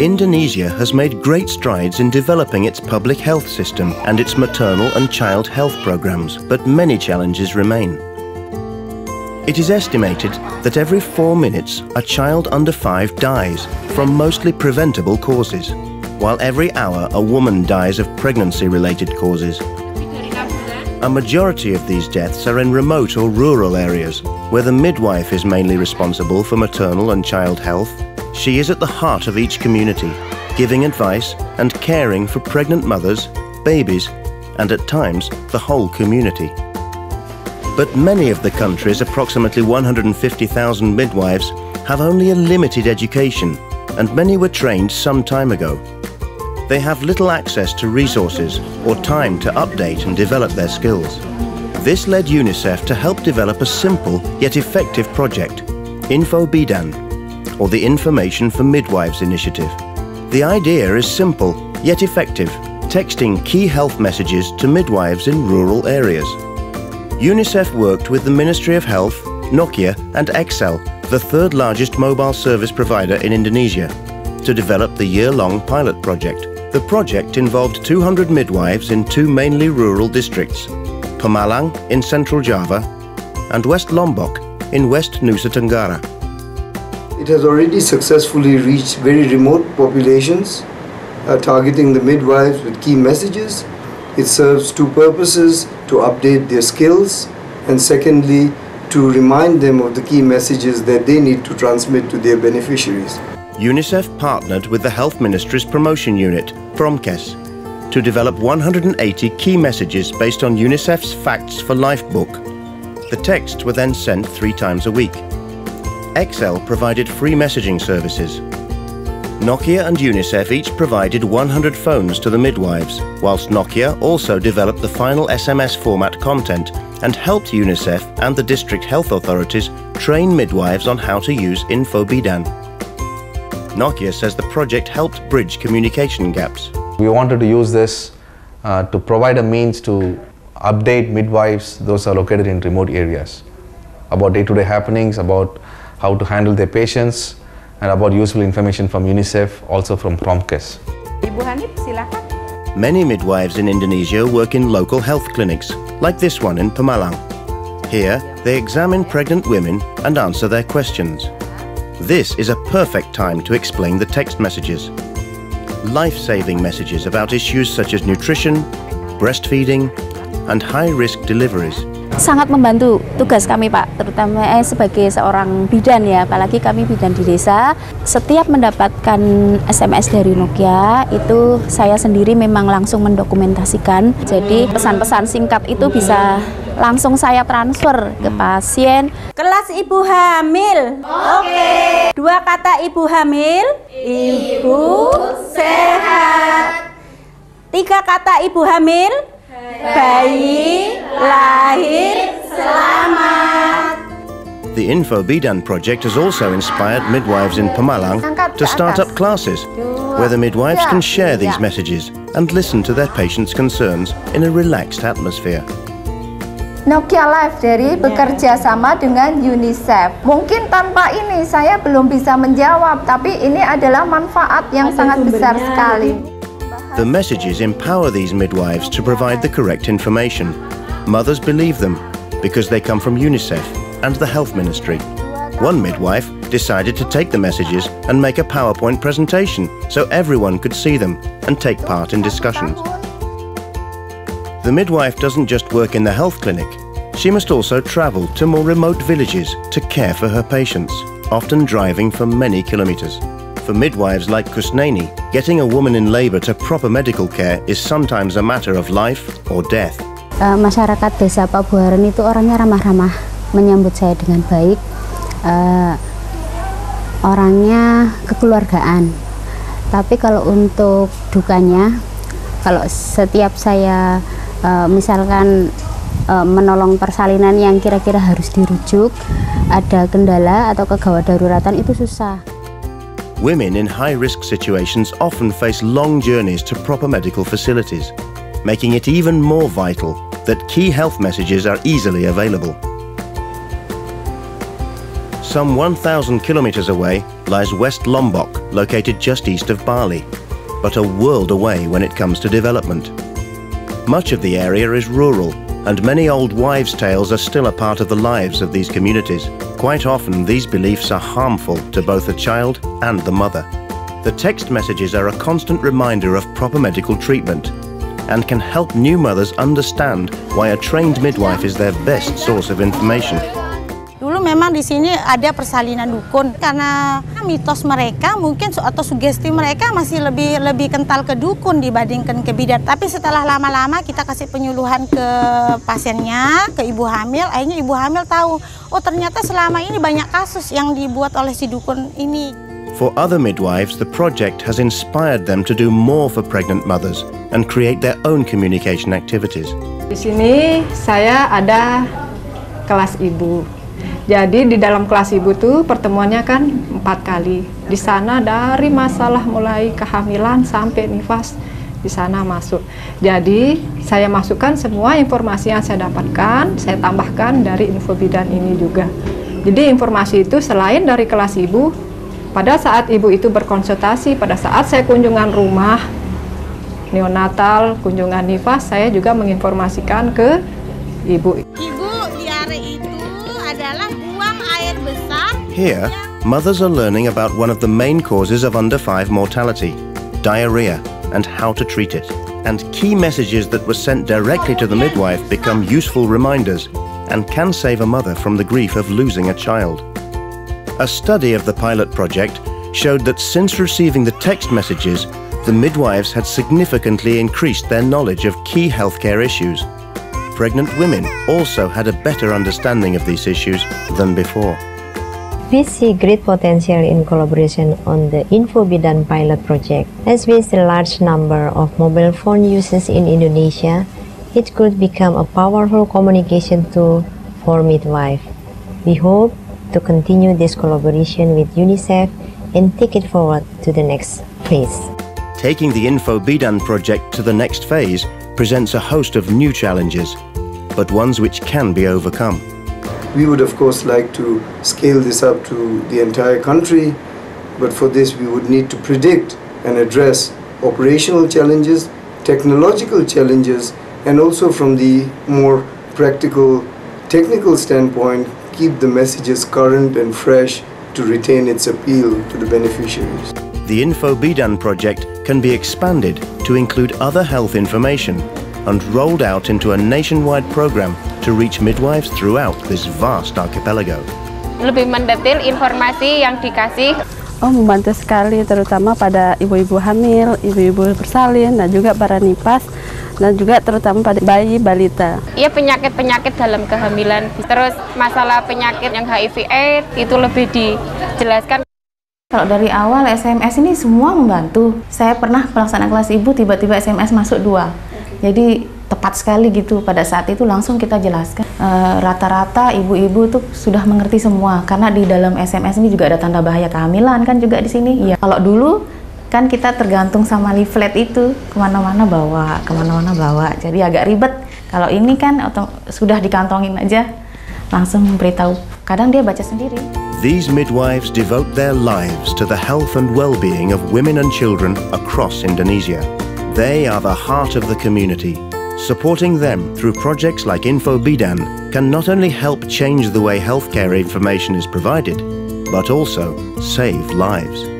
Indonesia has made great strides in developing its public health system and its maternal and child health programs, but many challenges remain. It is estimated that every four minutes a child under five dies from mostly preventable causes, while every hour a woman dies of pregnancy-related causes. A majority of these deaths are in remote or rural areas, where the midwife is mainly responsible for maternal and child health she is at the heart of each community, giving advice and caring for pregnant mothers, babies, and at times the whole community. But many of the country's approximately 150,000 midwives have only a limited education, and many were trained some time ago. They have little access to resources or time to update and develop their skills. This led UNICEF to help develop a simple yet effective project, Info Bidan, or the Information for Midwives initiative. The idea is simple yet effective, texting key health messages to midwives in rural areas. UNICEF worked with the Ministry of Health, Nokia and XL, the third largest mobile service provider in Indonesia, to develop the year-long pilot project. The project involved 200 midwives in two mainly rural districts, Pemalang in central Java and West Lombok in West Nusa Tenggara. It has already successfully reached very remote populations, uh, targeting the midwives with key messages. It serves two purposes to update their skills, and secondly, to remind them of the key messages that they need to transmit to their beneficiaries. UNICEF partnered with the Health Ministry's promotion unit, Promkes, to develop 180 key messages based on UNICEF's Facts for Life book. The texts were then sent three times a week. XL provided free messaging services. Nokia and UNICEF each provided 100 phones to the midwives, whilst Nokia also developed the final SMS format content and helped UNICEF and the district health authorities train midwives on how to use InfoBidan. Nokia says the project helped bridge communication gaps. We wanted to use this uh, to provide a means to update midwives, those are located in remote areas, about day-to-day -day happenings, about how to handle their patients, and about useful information from UNICEF, also from Promkes. Ibu Hanif, silakan. Many midwives in Indonesia work in local health clinics, like this one in Pemalang. Here, they examine pregnant women and answer their questions. This is a perfect time to explain the text messages. Life-saving messages about issues such as nutrition, breastfeeding, and high-risk deliveries sangat membantu tugas kami Pak, terutama eh, sebagai seorang bidan ya, apalagi kami bidan di desa. Setiap mendapatkan SMS dari Nokia, itu saya sendiri memang langsung mendokumentasikan. Jadi pesan-pesan singkat itu bisa langsung saya transfer ke pasien. Kelas ibu hamil. Oke. Dua kata ibu hamil. Ibu sehat. Tiga kata ibu hamil. Bayi lahir selamat. The Info Bidan project has also inspired midwives in Pemalang to start up classes where the midwives can share these messages and listen to their patients' concerns in a relaxed atmosphere. Nokia Life dari bekerja sama dengan UNICEF. Mungkin tanpa ini saya belum bisa menjawab, tapi ini adalah manfaat yang sangat besar sekali. The messages empower these midwives to provide the correct information. Mothers believe them because they come from UNICEF and the Health Ministry. One midwife decided to take the messages and make a PowerPoint presentation so everyone could see them and take part in discussions. The midwife doesn't just work in the health clinic, she must also travel to more remote villages to care for her patients, often driving for many kilometres. For midwives like Kusnani, getting a woman in labor to proper medical care is sometimes a matter of life or death. Uh, masyarakat desa Pabuaran itu orangnya ramah-ramah, menyambut saya dengan baik. Uh, orangnya kekeluargaan. Tapi kalau untuk dukanya, kalau setiap saya uh, misalkan uh, menolong persalinan yang kira-kira harus dirujuk, ada kendala atau kegawat daruratan itu susah. Women in high-risk situations often face long journeys to proper medical facilities, making it even more vital that key health messages are easily available. Some 1,000 kilometers away lies West Lombok, located just east of Bali, but a world away when it comes to development. Much of the area is rural, and many old wives' tales are still a part of the lives of these communities. Quite often, these beliefs are harmful to both the child and the mother. The text messages are a constant reminder of proper medical treatment and can help new mothers understand why a trained midwife is their best source of information. Dulu memang di sini ada persalinan dukun karena mitos mereka mungkin atau sugesti mereka masih lebih lebih kental ke dukun dibandingkan ke bidan. Tapi setelah lama-lama kita kasih penyuluhan ke pasiennya, ke ibu hamil, akhirnya ibu hamil tahu, oh ternyata selama ini banyak kasus yang dibuat oleh si dukun ini. For other midwives, the project has inspired them to do more for pregnant mothers and create their own communication activities. Di sini saya ada kelas ibu. Jadi di dalam kelas ibu tuh pertemuannya kan empat kali. Di sana dari masalah mulai kehamilan sampai nifas di sana masuk. Jadi saya masukkan semua informasi yang saya dapatkan, saya tambahkan dari info bidan ini juga. Jadi informasi itu selain dari kelas ibu, pada saat ibu itu berkonsultasi, pada saat saya kunjungan rumah neonatal, kunjungan nifas, saya juga menginformasikan ke ibu. Ibu diare itu adalah buang air besar. Here, mothers are learning about one of the main causes of under 5 mortality, diarrhea, and how to treat it. And key messages that were sent directly to the midwife become useful reminders and can save a mother from the grief of losing a child. A study of the pilot project showed that since receiving the text messages, the midwives had significantly increased their knowledge of key healthcare issues. Pregnant women also had a better understanding of these issues than before. We see great potential in collaboration on the InfoBidan pilot project. As with the large number of mobile phone users in Indonesia, it could become a powerful communication tool for midwife. We hope to continue this collaboration with UNICEF and take it forward to the next phase. Taking the Info Bidan project to the next phase presents a host of new challenges, but ones which can be overcome. We would, of course, like to scale this up to the entire country, but for this, we would need to predict and address operational challenges, technological challenges, and also from the more practical, technical standpoint, keep the messages current and fresh to retain its appeal to the beneficiaries. The Info Bidan project can be expanded to include other health information and rolled out into a nationwide program to reach midwives throughout this vast archipelago. Lebih mendetil informasi yang dikasih Oh, membantu sekali terutama pada ibu-ibu hamil, ibu-ibu bersalin dan juga para nipas dan juga terutama pada bayi balita. Iya penyakit-penyakit dalam kehamilan. Terus masalah penyakit yang HIV AIDS itu lebih dijelaskan. Kalau dari awal SMS ini semua membantu. Saya pernah pelaksanaan kelas ibu tiba-tiba SMS masuk dua. Jadi tepat sekali gitu. Pada saat itu langsung kita jelaskan Eh, rata-rata ibu-ibu tuh sudah mengerti semua. Karena di dalam SMS ini juga ada tanda bahaya kehamilan kan juga di sini. Ya kalau dulu kan kita tergantung sama leaflet itu. Ke mana-mana bawa ke mana-mana bawa. Jadi agak ribet. Kalau ini kan sudah dikantongin aja. Langsung memberitahu. Kadang dia baca sendiri. These midwives devote their lives to the health and well-being of women and children across Indonesia. They are the heart of the community. Supporting them through projects like Info Bidan can not only help change the way healthcare information is provided, but also save lives.